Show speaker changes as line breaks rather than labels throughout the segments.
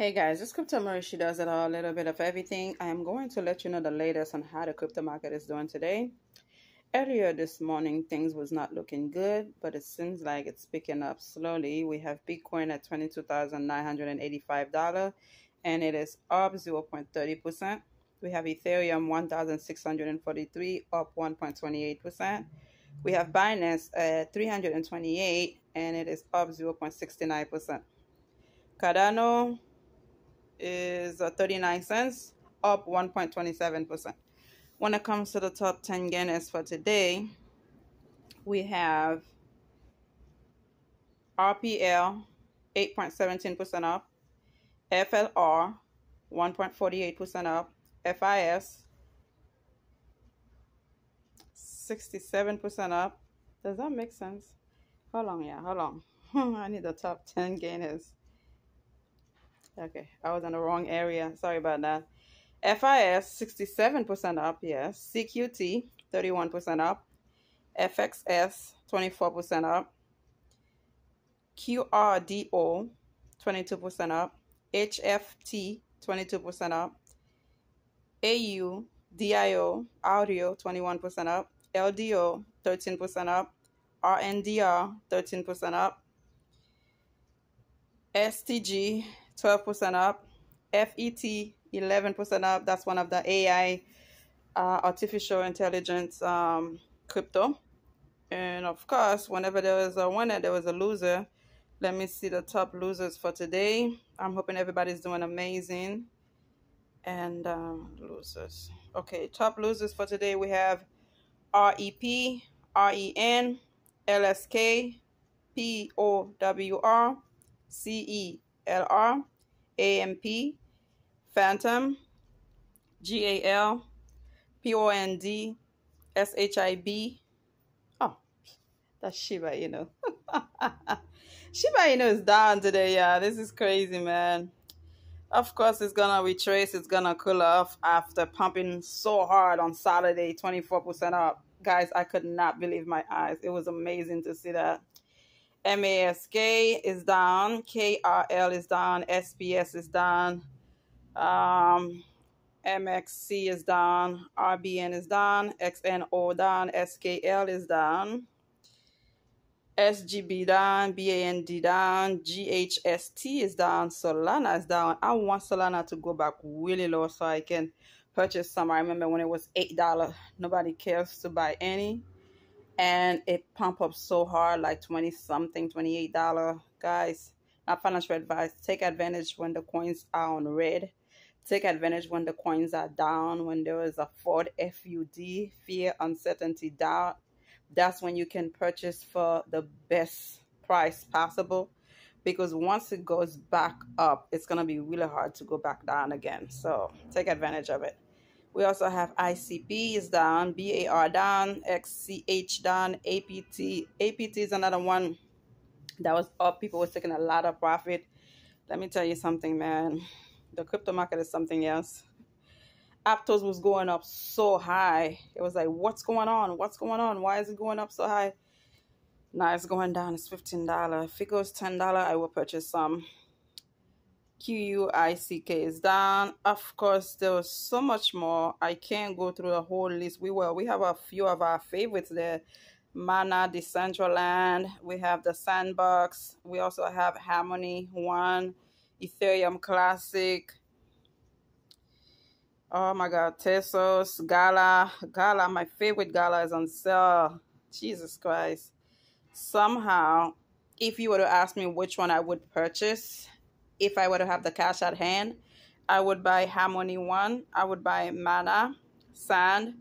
Hey guys, it's Crypto Marie. She does it all, a little bit of everything. I am going to let you know the latest on how the crypto market is doing today. Earlier this morning, things was not looking good, but it seems like it's picking up slowly. We have Bitcoin at $22,985 and it is up 0.30%. We have Ethereum 1,643 up 1.28%. We have Binance at 328 and it is up 0.69%. Cardano is uh, 39 cents, up 1.27%. When it comes to the top 10 gainers for today, we have RPL 8.17% up, FLR 1.48% up, FIS 67% up. Does that make sense? Hold on, yeah, hold on. I need the top 10 gainers. Okay, I was in the wrong area. Sorry about that. FIS 67% up, yes. CQT 31% up. FXS 24% up. QRDO 22% up. HFT 22% up. AU DIO audio 21% up. LDO 13% up. RNDR 13% up. STG 12% up. FET, 11% up. That's one of the AI, uh, artificial intelligence um, crypto. And of course, whenever there was a winner, there was a loser. Let me see the top losers for today. I'm hoping everybody's doing amazing. And um, losers. Okay, top losers for today we have REP, REN, LSK, POWR, CELR, AMP, Fantom, GAL, POND, SHIB. Oh, that's Shiba Inu. Shiba Inu is down today, yeah. This is crazy, man. Of course, it's gonna retrace, it's gonna cool off after pumping so hard on Saturday, 24% up. Guys, I could not believe my eyes. It was amazing to see that. MASK is down, KRL is down, SPS is down, um, MXC is down, RBN is down, XNO down, SKL is down, SGB down, BAND down, GHST is down, Solana is down. I want Solana to go back really low so I can purchase some. I remember when it was $8. Nobody cares to buy any and it pump up so hard like 20 something 28 dollar. Guys not financial advice take advantage when the coins are on red. Take advantage when the coins are down when there is a ford fud fear uncertainty doubt. That's when you can purchase for the best price possible. Because once it goes back up it's going to be really hard to go back down again. So take advantage of it we also have ICP is down, BAR down, XCH down, APT. APT is another one that was up. People were taking a lot of profit. Let me tell you something, man. The crypto market is something else. Aptos was going up so high. It was like, what's going on? What's going on? Why is it going up so high? Now it's going down. It's $15. If it goes $10, I will purchase some. QUICK is down. Of course, there was so much more. I can't go through the whole list. We will. We have a few of our favorites there. Mana, Decentraland. We have the Sandbox. We also have Harmony One, Ethereum Classic. Oh my God, Tezos, Gala. Gala, my favorite Gala is on sale. Jesus Christ. Somehow, if you were to ask me which one I would purchase, if I were to have the cash at hand, I would buy Harmony One. I would buy Mana, Sand.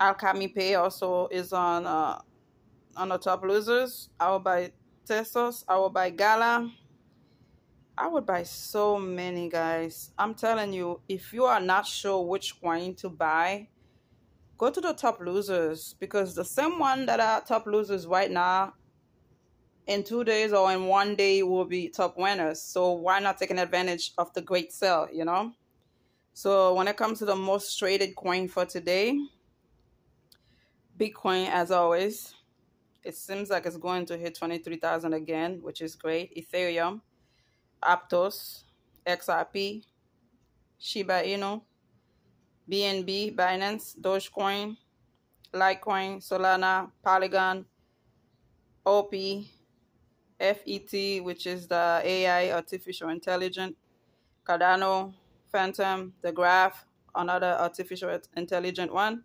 Alchemy Pay also is on uh, on the top losers. I will buy Tezos. I will buy Gala. I would buy so many guys. I'm telling you, if you are not sure which coin to buy, go to the top losers because the same one that are top losers right now in two days or in one day will be top winners. So why not taking advantage of the great sale, you know? So when it comes to the most traded coin for today, Bitcoin as always, it seems like it's going to hit 23,000 again, which is great. Ethereum, Aptos, XRP, Shiba Inu, BNB, Binance, Dogecoin, Litecoin, Solana, Polygon, OP, FET, which is the AI, artificial intelligence, Cardano, Fantom, the Graph, another artificial intelligent one,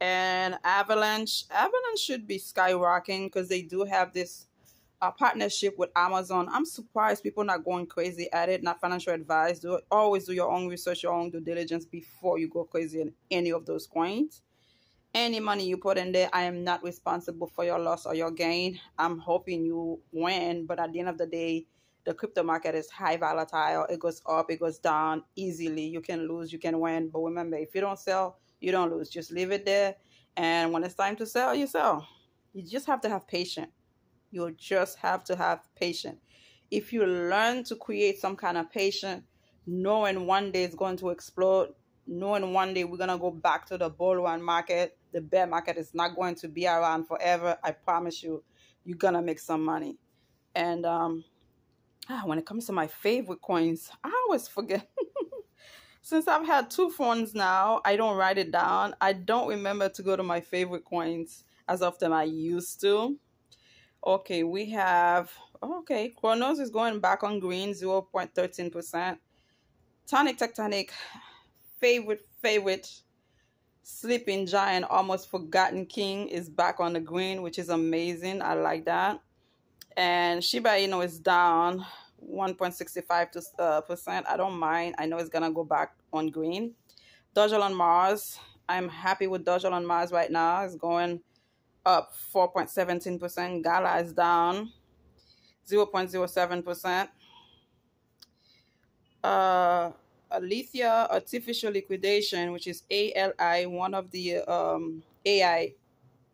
and Avalanche. Avalanche should be skyrocketing because they do have this uh, partnership with Amazon. I'm surprised people not going crazy at it. Not financial advice. Do always do your own research, your own due diligence before you go crazy in any of those coins any money you put in there, I am not responsible for your loss or your gain. I'm hoping you win, but at the end of the day, the crypto market is high volatile. It goes up, it goes down easily. You can lose, you can win. But remember, if you don't sell, you don't lose. Just leave it there. And when it's time to sell, you sell. You just have to have patience. You just have to have patience. If you learn to create some kind of patience, knowing one day it's going to explode, knowing one day we're going to go back to the bull run market, the bear market is not going to be around forever. I promise you, you're gonna make some money. And um, ah, when it comes to my favorite coins, I always forget. Since I've had two phones now, I don't write it down. I don't remember to go to my favorite coins as often I used to. Okay, we have okay, Cronos is going back on green, 0.13%. Tonic Tectonic, favorite, favorite Sleeping Giant, Almost Forgotten King is back on the green, which is amazing. I like that. And Shiba Inu is down 1.65 uh, percent. I don't mind. I know it's gonna go back on green. Dogecoin on Mars. I'm happy with Dogecoin on Mars right now. It's going up 4.17 percent. Gala is down 0.07 percent. Uh Alethea Artificial Liquidation, which is ALI, one of the um, AI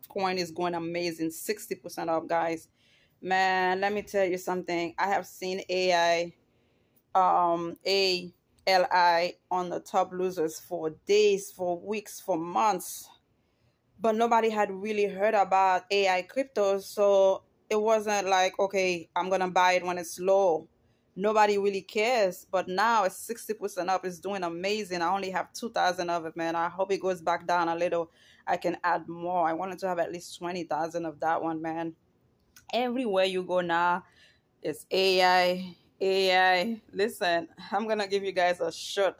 coin is going amazing, 60% off, guys. Man, let me tell you something. I have seen AI, um, ALI on the top losers for days, for weeks, for months. But nobody had really heard about AI crypto. So it wasn't like, okay, I'm going to buy it when it's low nobody really cares. But now it's 60% up. It's doing amazing. I only have 2,000 of it, man. I hope it goes back down a little. I can add more. I wanted to have at least 20,000 of that one, man. Everywhere you go now, it's AI, AI. Listen, I'm going to give you guys a short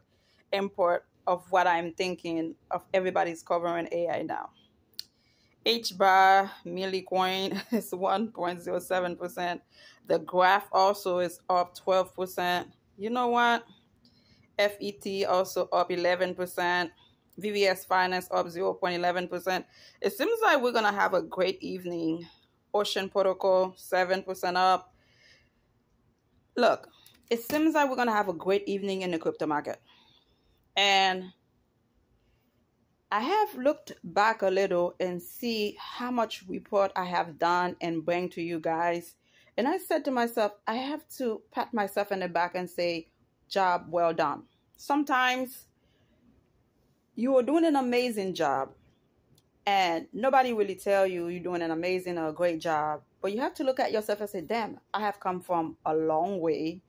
import of what I'm thinking of everybody's covering AI now. H bar Milli is 1.07%. The graph also is up 12%. You know what? FET also up 11%. VVS Finance up 0.11%. It seems like we're going to have a great evening. Ocean Protocol 7% up. Look, it seems like we're going to have a great evening in the crypto market. And I have looked back a little and see how much report I have done and bring to you guys. And I said to myself, I have to pat myself in the back and say, job well done. Sometimes you are doing an amazing job and nobody really tell you you're doing an amazing or a great job. But you have to look at yourself and say, damn, I have come from a long way.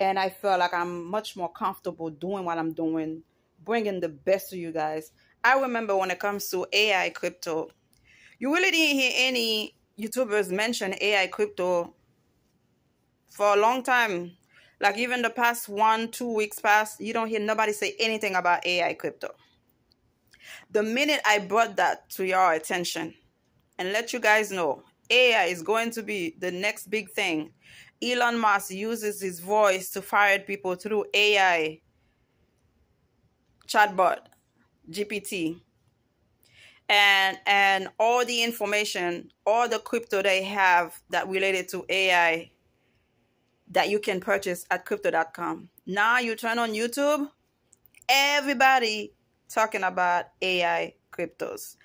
And I feel like I'm much more comfortable doing what I'm doing, bringing the best to you guys. I remember when it comes to AI crypto, you really didn't hear any YouTubers mention AI crypto for a long time. Like even the past one, two weeks past, you don't hear nobody say anything about AI crypto. The minute I brought that to your attention and let you guys know AI is going to be the next big thing. Elon Musk uses his voice to fire people through AI chatbot GPT and and all the information, all the crypto they have that related to AI that you can purchase at crypto.com. Now you turn on YouTube, everybody talking about AI cryptos,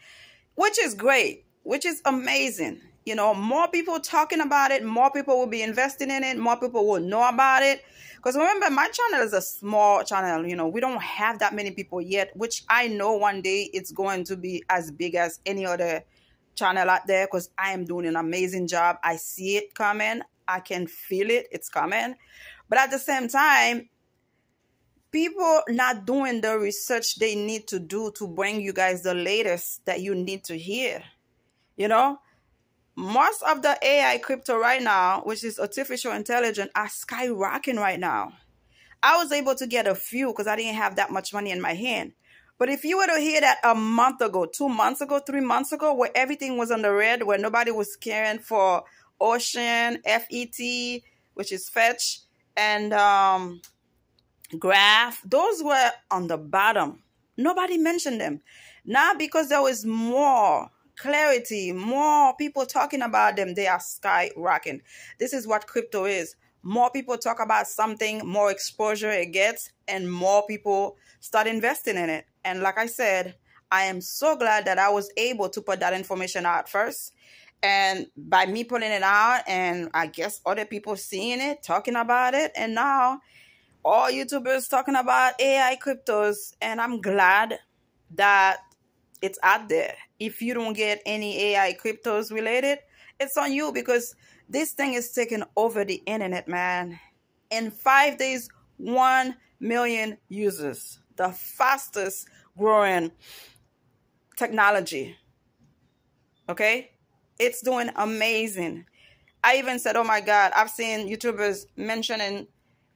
which is great, which is amazing. You know, more people talking about it, more people will be investing in it, more people will know about it. Because remember, my channel is a small channel. You know, we don't have that many people yet, which I know one day it's going to be as big as any other channel out there because I am doing an amazing job. I see it coming. I can feel it. It's coming. But at the same time, people not doing the research they need to do to bring you guys the latest that you need to hear. You know, most of the AI crypto right now, which is artificial intelligence, are skyrocketing right now. I was able to get a few because I didn't have that much money in my hand. But if you were to hear that a month ago, two months ago, three months ago, where everything was on the red, where nobody was caring for Ocean, FET, which is Fetch, and um, Graph, those were on the bottom. Nobody mentioned them. Now, because there was more clarity, more people talking about them, they are skyrocketing. This is what crypto is. More people talk about something, more exposure it gets, and more people start investing in it. And like I said, I am so glad that I was able to put that information out first. And by me putting it out, and I guess other people seeing it, talking about it, and now all YouTubers talking about AI cryptos, and I'm glad that it's out there. If you don't get any AI cryptos related, it's on you because this thing is taking over the internet, man. In five days, 1 million users, the fastest growing technology. Okay? It's doing amazing. I even said, oh my God, I've seen YouTubers mentioning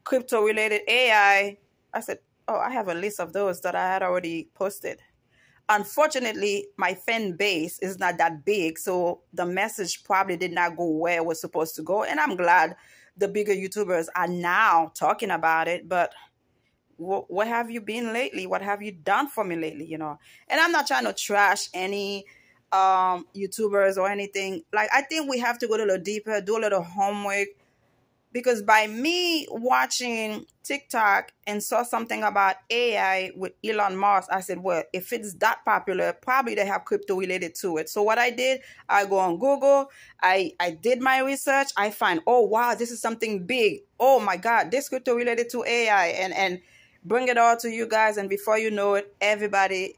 crypto related AI. I said, oh, I have a list of those that I had already posted. Unfortunately, my fan base is not that big, so the message probably did not go where it was supposed to go. And I'm glad the bigger YouTubers are now talking about it. But what, have you been lately? What have you done for me lately? You know, and I'm not trying to trash any um YouTubers or anything. Like I think we have to go a little deeper, do a little homework because by me watching TikTok and saw something about AI with Elon Musk, I said, well, if it's that popular, probably they have crypto related to it. So what I did, I go on Google, I, I did my research, I find, oh wow, this is something big. Oh my God, this crypto related to AI and, and bring it all to you guys. And before you know it, everybody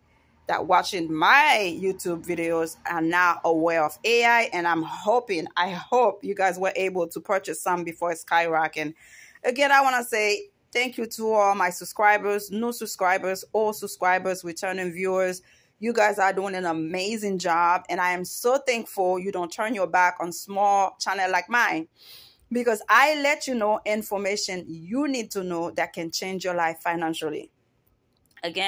that watching my YouTube videos are now aware of AI and I'm hoping, I hope you guys were able to purchase some before skyrocketing. Again, I want to say thank you to all my subscribers, new subscribers, old subscribers, returning viewers. You guys are doing an amazing job and I am so thankful you don't turn your back on small channel like mine because I let you know information you need to know that can change your life financially. Again,